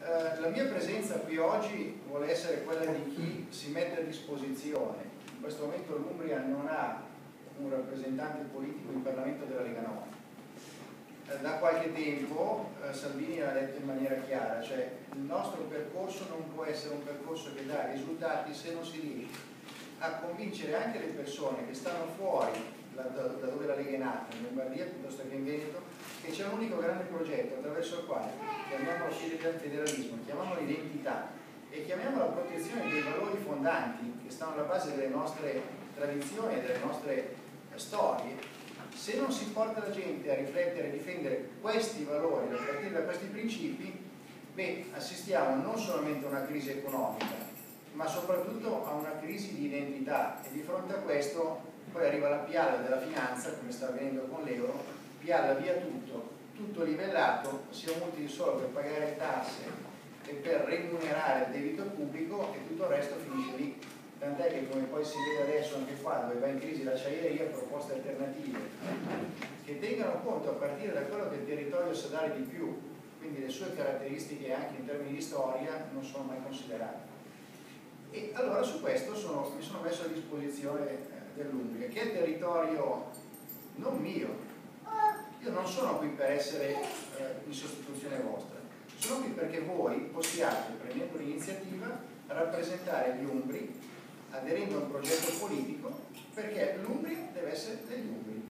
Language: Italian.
Eh, la mia presenza qui oggi vuole essere quella di chi si mette a disposizione. In questo momento l'Umbria non ha un rappresentante politico in Parlamento della Lega Nord. Eh, da qualche tempo eh, Salvini l'ha detto in maniera chiara, cioè il nostro percorso non può essere un percorso che dà risultati se non si riesce a convincere anche le persone che stanno fuori da, da dove la Lega è nata, in Lombardia piuttosto che in Veneto, che c'è un unico grande progetto attraverso il quale chiamiamolo federalismo, chiamiamolo identità e chiamiamo la protezione dei valori fondanti che stanno alla base delle nostre tradizioni e delle nostre storie, se non si porta la gente a riflettere e difendere questi valori a partire da questi principi, beh, assistiamo non solamente a una crisi economica, ma soprattutto a una crisi di identità. E di fronte a questo poi arriva la pialla della finanza, come sta avvenendo con l'euro, pialla via tutto, tutto livellato, siamo utili solo per pagare tasse e per remunerare il debito pubblico e tutto il resto finisce lì. Tant'è che come poi si vede adesso anche qua, dove va in crisi l'acciaieria, proposte alternative che tengano conto a partire da quello che il territorio sa dare di più, quindi le sue caratteristiche anche in termini di storia non sono mai considerate. E allora su questo sono, mi sono messo a disposizione eh, dell'Umbria, che è territorio non mio. Io non sono qui per essere eh, in sostituzione vostra, sono qui perché voi possiate, prendendo l'iniziativa, rappresentare gli Umbri aderendo a un progetto politico perché l'Umbria deve essere degli Umbri.